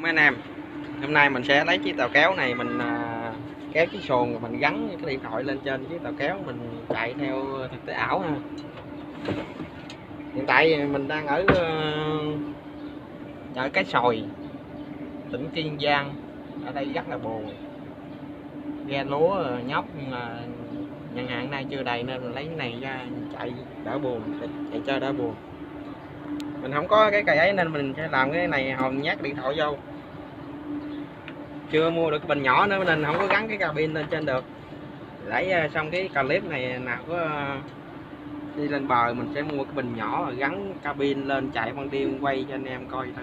mấy anh em hôm nay mình sẽ lấy chiếc tàu kéo này mình à, kéo chiếc xuồng rồi mình gắn cái điện thoại lên trên chiếc tàu kéo mình chạy theo thực tế ảo ha. Hiện tại mình đang ở ờ, ở cái sòi tỉnh kiên giang ở đây rất là buồn. Ghe lúa ờ, nhóc nhưng mà nhận hạn nay chưa đầy nên mình lấy cái này ra chạy đỡ buồn chạy cho đỡ buồn mình không có cái cây ấy nên mình sẽ làm cái này hồn nhát điện thoại vô. Chưa mua được cái bình nhỏ nữa nên không có gắn cái cabin lên trên được. Lấy à, xong cái clip này nào có à, đi lên bờ mình sẽ mua cái bình nhỏ rồi gắn cabin lên chạy ban đêm quay cho anh em coi thử.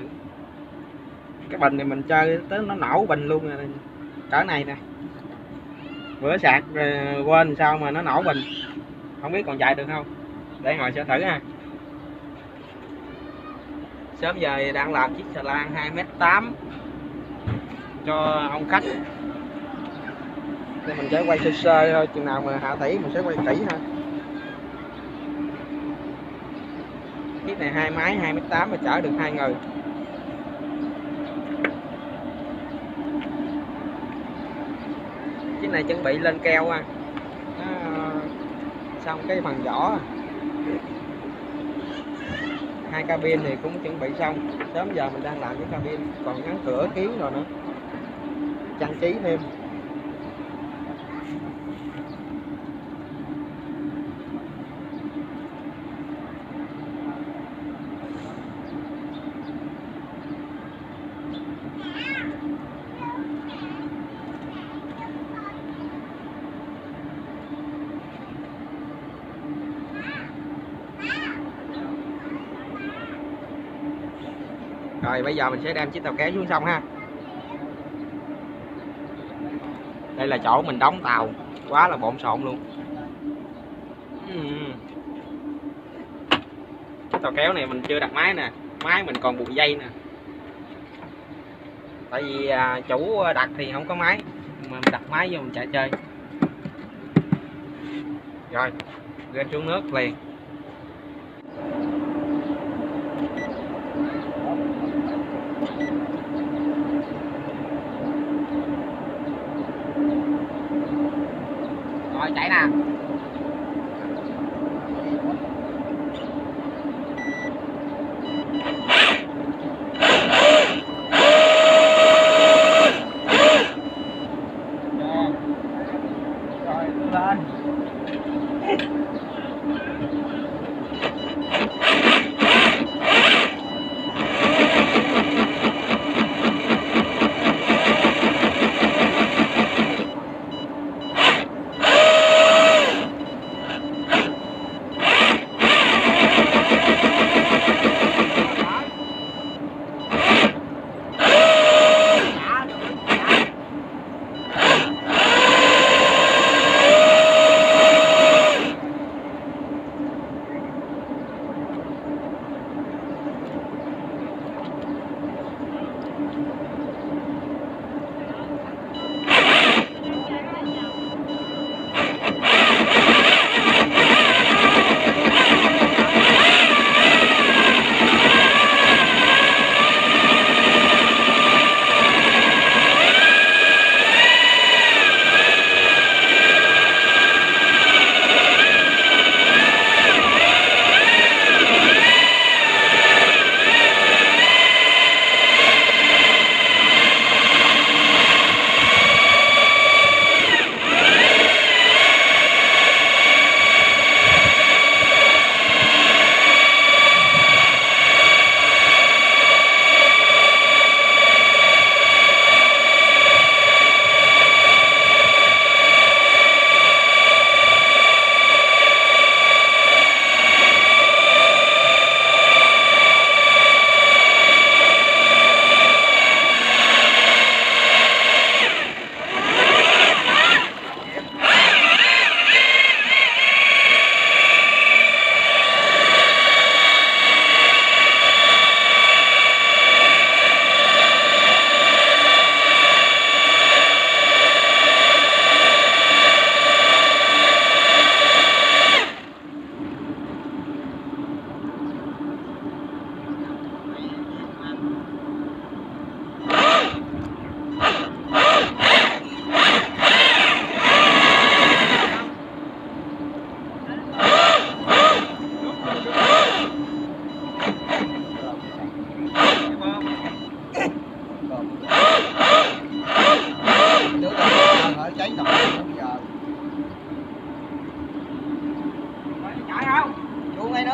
Cái bình này mình chơi tới nó nổ bình luôn rồi cỡ này nè. Bữa sạc quên sao mà nó nổ bình. Không biết còn chạy được không? Để ngồi sẽ thử ha sớm giờ đang làm chiếc xà lan 2m8 cho ông khách. Thì mình sẽ quay sơ sơ thôi, chừng nào mà hạ thủy mình sẽ quay kỹ ha chiếc này hai máy 2m8 mà chở được hai người. Chiếc này chuẩn bị lên keo à. ha ờ, xong cái phần vỏ à hai cabin thì cũng chuẩn bị xong. Sớm giờ mình đang làm cái cabin, còn gắn cửa, kiến rồi nữa. Trang trí thêm. Rồi bây giờ mình sẽ đem chiếc tàu kéo xuống sông ha. Đây là chỗ mình đóng tàu. Quá là bộn xộn luôn. Chiếc tàu kéo này mình chưa đặt máy nè. Máy mình còn buộc dây nè. Tại vì à, chủ đặt thì không có máy. Mà mình đặt máy vô mình chạy chơi. Rồi lên xuống nước liền. Rồi chạy nè rồi lên.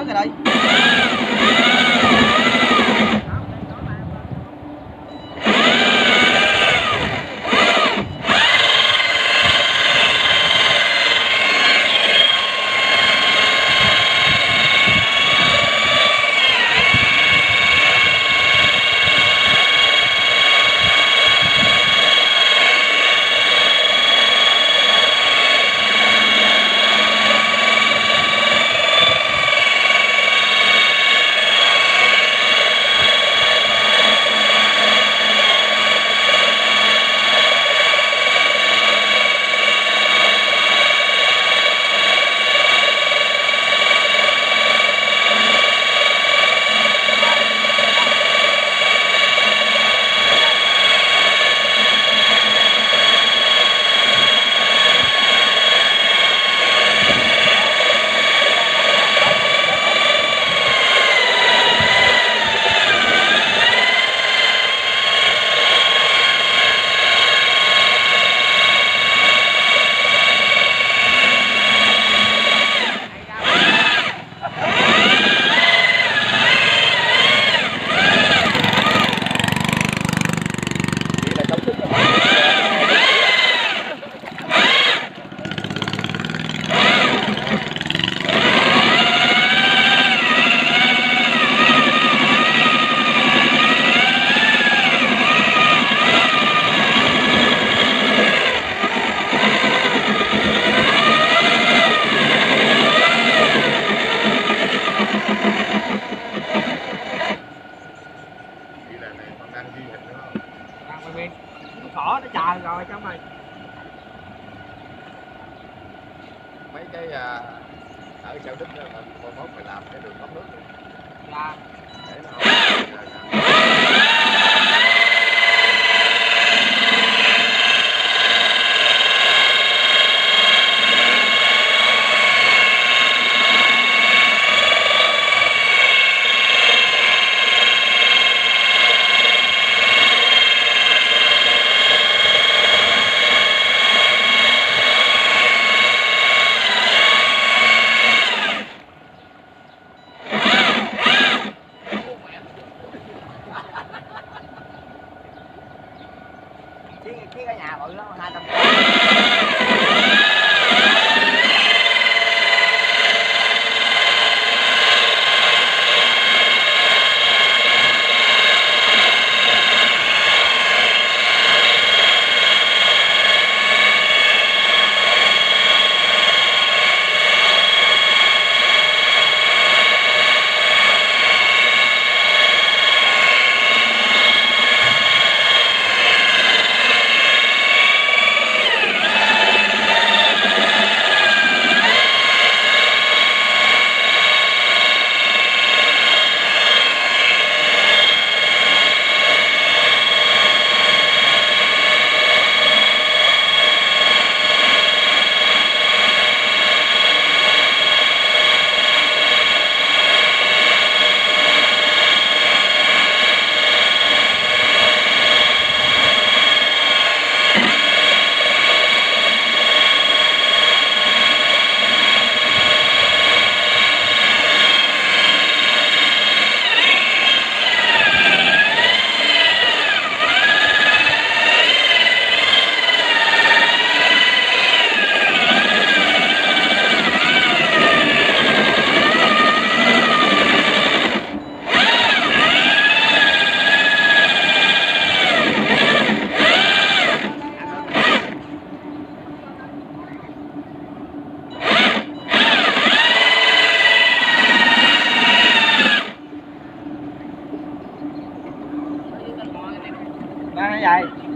कराई này còn đang ghi hình nữa không? đang quay bên nó khỏ nó chờ rồi cháu mày mấy cái à, ở chợ đức đó mà mốt phải làm cái đường thoát nước đi, là để nó không đang như vậy.